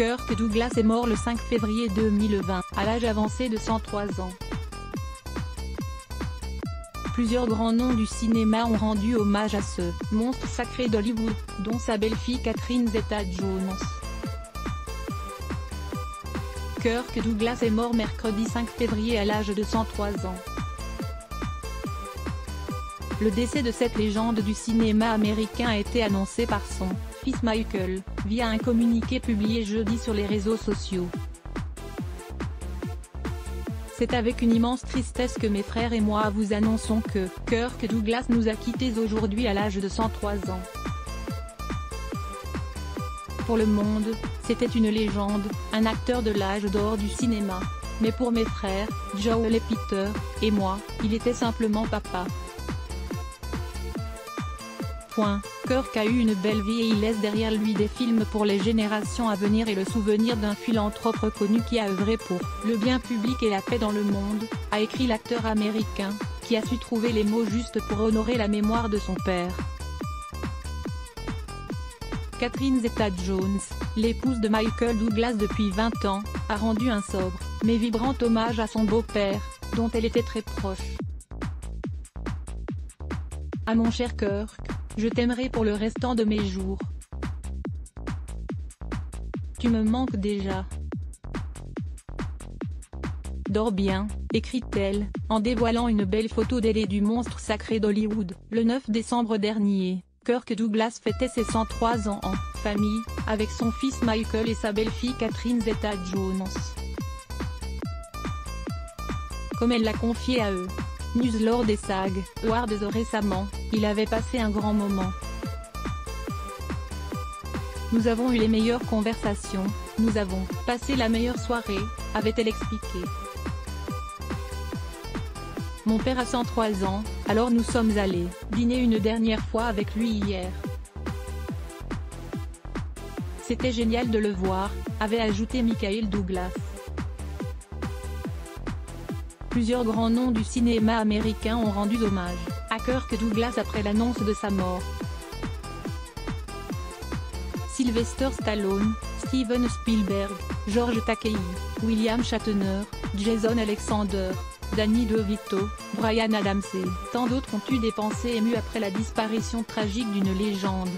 Kirk Douglas est mort le 5 février 2020, à l'âge avancé de 103 ans. Plusieurs grands noms du cinéma ont rendu hommage à ce « monstre sacré d'Hollywood », dont sa belle-fille Catherine Zeta-Jones. Kirk Douglas est mort mercredi 5 février à l'âge de 103 ans. Le décès de cette légende du cinéma américain a été annoncé par son fils Michael, via un communiqué publié jeudi sur les réseaux sociaux. C'est avec une immense tristesse que mes frères et moi vous annonçons que Kirk Douglas nous a quittés aujourd'hui à l'âge de 103 ans. Pour le monde, c'était une légende, un acteur de l'âge d'or du cinéma. Mais pour mes frères, Joel et Peter, et moi, il était simplement papa. Kirk a eu une belle vie et il laisse derrière lui des films pour les générations à venir et le souvenir d'un philanthrope reconnu qui a œuvré pour le bien public et la paix dans le monde, a écrit l'acteur américain, qui a su trouver les mots justes pour honorer la mémoire de son père. Catherine Zeta-Jones, l'épouse de Michael Douglas depuis 20 ans, a rendu un sobre, mais vibrant hommage à son beau-père, dont elle était très proche. À mon cher Kirk, je t'aimerai pour le restant de mes jours. Tu me manques déjà. Dors bien, écrit-elle, en dévoilant une belle photo d'elle du monstre sacré d'Hollywood. Le 9 décembre dernier, Kirk Douglas fêtait ses 103 ans en famille, avec son fils Michael et sa belle-fille Catherine Zeta-Jones. Comme elle l'a confié à eux. Lord et SAG, Awards récemment, il avait passé un grand moment. Nous avons eu les meilleures conversations, nous avons passé la meilleure soirée, avait-elle expliqué. Mon père a 103 ans, alors nous sommes allés dîner une dernière fois avec lui hier. C'était génial de le voir, avait ajouté Michael Douglas. Plusieurs grands noms du cinéma américain ont rendu hommage à Kirk Douglas après l'annonce de sa mort. Sylvester Stallone, Steven Spielberg, George Takei, William Shatner, Jason Alexander, Danny DeVito, Brian Adams et tant d'autres ont eu des pensées émues après la disparition tragique d'une légende.